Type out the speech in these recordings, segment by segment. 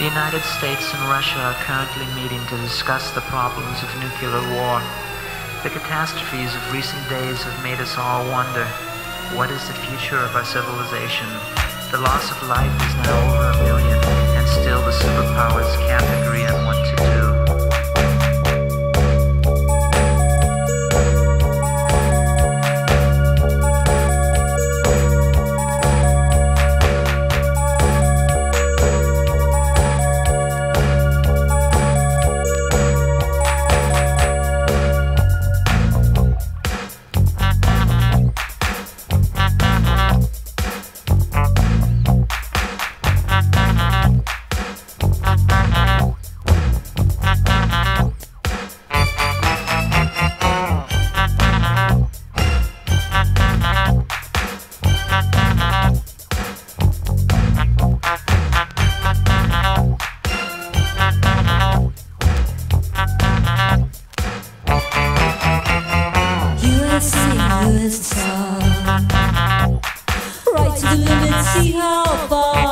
The United States and Russia are currently meeting to discuss the problems of nuclear war. The catastrophes of recent days have made us all wonder, what is the future of our civilization? The loss of life is now over a million, and still the superpowers can't agree on what the limit, see how far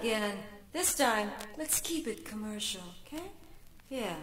again. This time, let's keep it commercial, okay? Yeah.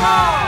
Never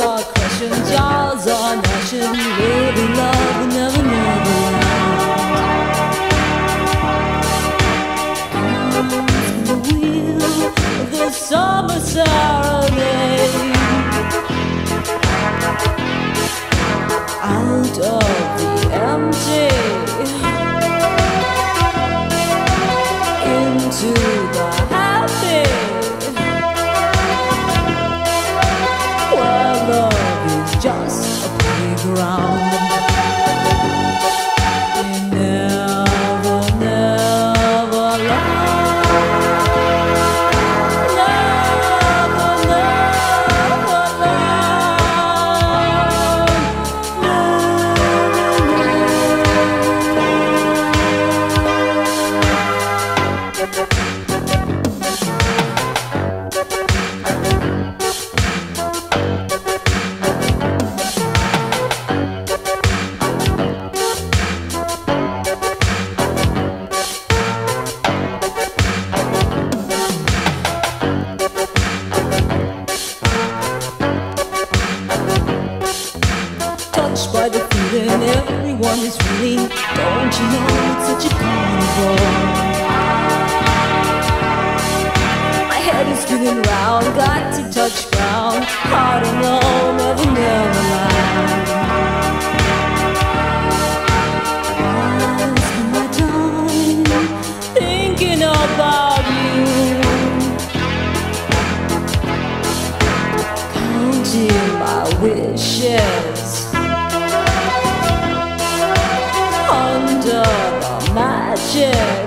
的可升降 when everyone is reading. Don't you know it's such a carnival? My head is spinning round, got to touch ground. Heart alone, never, never lie. Magic